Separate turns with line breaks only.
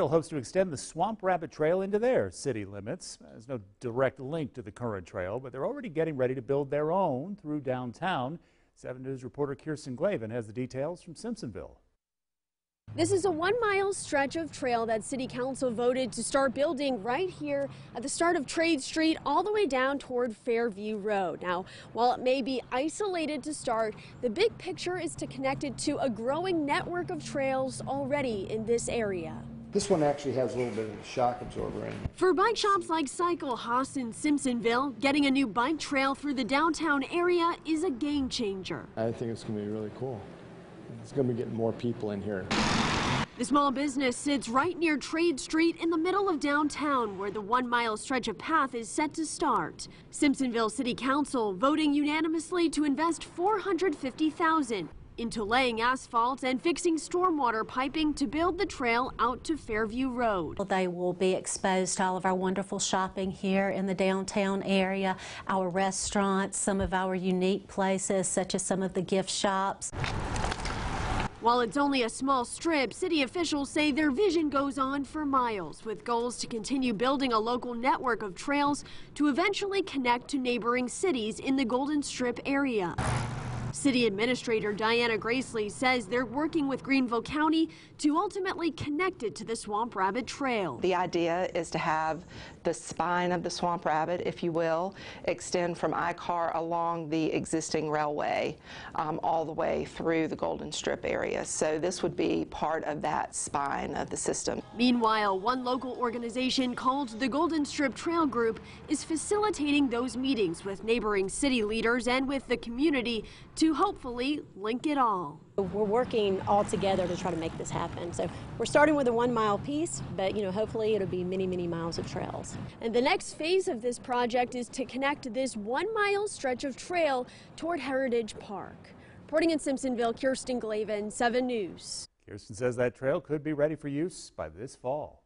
Simpsonville hopes to extend the Swamp Rabbit Trail into their city limits. There's no direct link to the current trail, but they're already getting ready to build their own through downtown. 7 News reporter Kirsten Glavin has the details from Simpsonville.
This is a one mile stretch of trail that City Council voted to start building right here at the start of Trade Street all the way down toward Fairview Road. Now, while it may be isolated to start, the big picture is to connect it to a growing network of trails already in this area.
This one actually has a little bit of a shock absorber in it.
For bike shops like Cycle Haas in Simpsonville, getting a new bike trail through the downtown area is a game changer.
I think it's going to be really cool. It's going to be getting more people in here.
The small business sits right near Trade Street in the middle of downtown where the one mile stretch of path is set to start. Simpsonville City Council voting unanimously to invest 450,000 into laying asphalt and fixing stormwater piping to build the trail out to Fairview Road.
They will be exposed to all of our wonderful shopping here in the downtown area, our restaurants, some of our unique places such as some of the gift shops.
While it's only a small strip, city officials say their vision goes on for miles, with goals to continue building a local network of trails to eventually connect to neighboring cities in the Golden Strip area. City Administrator Diana Gracely says they're working with Greenville County to ultimately connect it to the Swamp Rabbit Trail.
The idea is to have the spine of the Swamp Rabbit, if you will, extend from ICAR along the existing railway um, all the way through the Golden Strip area. So this would be part of that spine of the system.
Meanwhile, one local organization called the Golden Strip Trail Group is facilitating those meetings with neighboring city leaders and with the community to hopefully link it all.
We're working all together to try to make this happen. So we're starting with a one mile piece, but you know, hopefully it'll be many, many miles of trails.
And the next phase of this project is to connect this one mile stretch of trail toward Heritage Park. Reporting in Simpsonville, Kirsten Glavin, 7 News.
Kirsten says that trail could be ready for use by this fall.